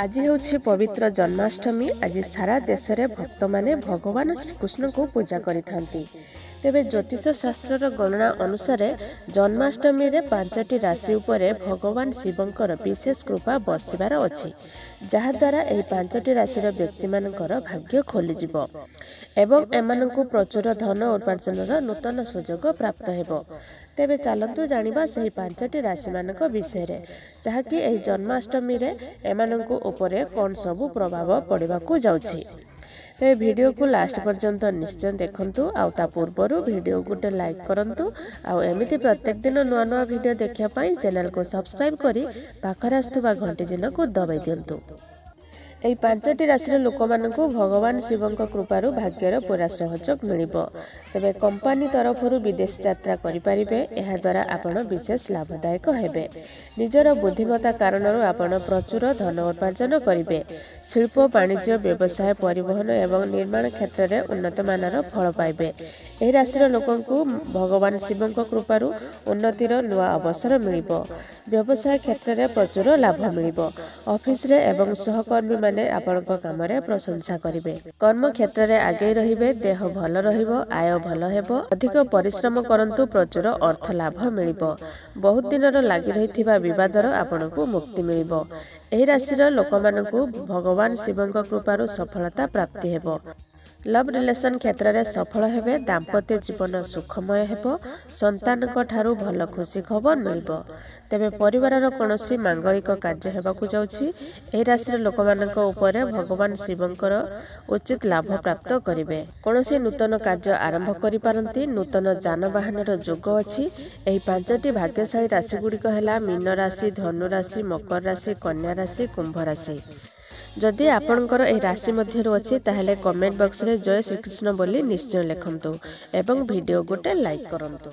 ଆଜି ହେଉଛି ପବିତ୍ର ଜନ୍ମାଷ୍ଟମୀ। ଆଜି ସାରା ଦେଶରେ ଭକ୍ତମାନେ ଭଗବାନ ଶ୍ରୀକୃଷ୍ଣଙ୍କୁ ପୂଜା କରିଥାନ୍ତି। ତେବେ ଜ୍ୟୋତିଷ ଶାସ୍ତ୍ରର ଗଣନା ଅନୁସାରେ ଜନ୍ମାଷ୍ଟମୀରେ ପାଞ୍ଚଟି ରାଶି ଉପରେ ଭଗବାନ ଶିବଙ୍କର ବିଶେଷ କୃପା ବର୍ଷିବାର ଅଛି ଯାହାଦ୍ୱାରା ଏହି ପାଞ୍ଚଟି ରାଶିର ବ୍ୟକ୍ତିମାନଙ୍କର ଭାଗ୍ୟ ଖୋଲିଯିବ ଏବଂ ଏମାନଙ୍କୁ ପ୍ରଚୁର ଧନ ଉପାର୍ଜନର ନୂତନ ସୁଯୋଗ ପ୍ରାପ୍ତ ହେବ। ତେବେ ଚାଲନ୍ତୁ ଜାଣିବା ସେହି ପାଞ୍ଚଟି ରାଶିମାନଙ୍କ ବିଷୟରେ ଯାହାକି ଏହି ଜନ୍ମାଷ୍ଟମୀରେ ଏମାନଙ୍କୁ ଉପରେ କ'ଣ ସବୁ ପ୍ରଭାବ ପଡ଼ିବାକୁ ଯାଉଛି। ତେବେ ଭିଡ଼ିଓକୁ ଲାଷ୍ଟ ପର୍ଯ୍ୟନ୍ତ ନିଶ୍ଚୟ ଦେଖନ୍ତୁ ଆଉ ତା ପୂର୍ବରୁ ଭିଡ଼ିଓ ଗୋଟେ ଲାଇକ୍ କରନ୍ତୁ ଆଉ ଏମିତି ପ୍ରତ୍ୟେକ ଦିନ ନୂଆ ନୂଆ ଭିଡ଼ିଓ ଦେଖିବା ପାଇଁ ଚ୍ୟାନେଲକୁ ସବସ୍କ୍ରାଇବ୍ କରି ପାଖରେ ଆସୁଥିବା ଘଣ୍ଟି ଚିହ୍ନକୁ ଦବାଇ ଦିଅନ୍ତୁ। ଏହି ପାଞ୍ଚଟି ରାଶିର ଲୋକମାନଙ୍କୁ ଭଗବାନ ଶିବଙ୍କ କୃପାରୁ ଭାଗ୍ୟର ପୁରା ସହଯୋଗ ମିଳିବ। ତେବେ କମ୍ପାନୀ ତରଫରୁ ବିଦେଶ ଯାତ୍ରା କରିପାରିବେ ଏହାଦ୍ୱାରା ଆପଣ ବିଶେଷ ଲାଭଦାୟକ ହେବେ। ନିଜର ବୁଦ୍ଧିମତା କାରଣରୁ ଆପଣ ପ୍ରଚୁର ଧନ ଉପାର୍ଜନ କରିବେ। ଶିଳ୍ପ ବାଣିଜ୍ୟ ବ୍ୟବସାୟ ପରିବହନ ଏବଂ ନିର୍ମାଣ କ୍ଷେତ୍ରରେ ଉନ୍ନତମାନର ଫଳ ପାଇବେ। ଏହି ରାଶିର ଲୋକଙ୍କୁ ଭଗବାନ ଶିବଙ୍କ କୃପାରୁ ଉନ୍ନତିର ନୂଆ ଅବସର ମିଳିବ। ବ୍ୟବସାୟ କ୍ଷେତ୍ରରେ ପ୍ରଚୁର ଲାଭ ମିଳିବ। ଅଫିସରେ ଏବଂ ସହକର୍ମୀମାନେ ମାନେ ଆପଣଙ୍କ କାମରେ ପ୍ରଶଂସା କରିବେ। କର୍ମ କ୍ଷେତ୍ରରେ ଆଗେଇ ରହିବେ ଦେହ ଭଲ ରହିବ ଆୟ ଭଲ ହେବ ଅଧିକ ପରିଶ୍ରମ କରନ୍ତୁ ପ୍ରଚୁର ଅର୍ଥ ଲାଭ ମିଳିବ। ବହୁତ ଦିନର ଲାଗି ରହିଥିବା ବିବାଦର ଆପଣଙ୍କୁ ମୁକ୍ତି ମିଳିବ। ଏହି ରାଶିର ଲୋକମାନଙ୍କୁ ଭଗବାନ ଶିବଙ୍କ କୃପାରୁ ସଫଳତା ପ୍ରାପ୍ତି ହେବ। ଲଭ୍ ରିଲେସନ୍ କ୍ଷେତ୍ରରେ ସଫଳ ହେବେ ଦାମ୍ପତ୍ୟ ଜୀବନ ସୁଖମୟ ହେବ ସନ୍ତାନଙ୍କ ଠାରୁ ଭଲ ଖୁସି ଖବର ମିଳିବ ତେବେ ପରିବାରର କୌଣସି ମାଙ୍ଗଳିକ କାର୍ଯ୍ୟ ହେବାକୁ ଯାଉଛି ଏହି ରାଶିର ଲୋକମାନଙ୍କ ଉପରେ ଭଗବାନ ଶିବଙ୍କର ଉଚିତ ଲାଭ ପ୍ରାପ୍ତ କରିବେ କୌଣସି ନୂତନ କାର୍ଯ୍ୟ ଆରମ୍ଭ କରିପାରନ୍ତି ନୂତନ ଯାନବାହନର ଯୋଗ ଅଛି। ଏହି ପାଞ୍ଚଟି ଭାଗ୍ୟଶାଳୀ ରାଶି ଗୁଡ଼ିକ ହେଲା ମୀନ ରାଶି ଧନୁ ରାଶି ମକର ରାଶି କନ୍ୟା ରାଶି କୁମ୍ଭ ରାଶି ଯଦି ଆପଣଙ୍କର ଏହି ରାଶି ମଧ୍ୟରୁ ଅଛି ତାହେଲେ କମେଣ୍ଟ ବକ୍ସରେ ଜୟ ଶ୍ରୀକୃଷ୍ଣ ବୋଲି ନିଶ୍ଚୟ ଲେଖନ୍ତୁ ଏବଂ ଭିଡ଼ିଓ ଗୋଟେ ଲାଇକ୍ କରନ୍ତୁ।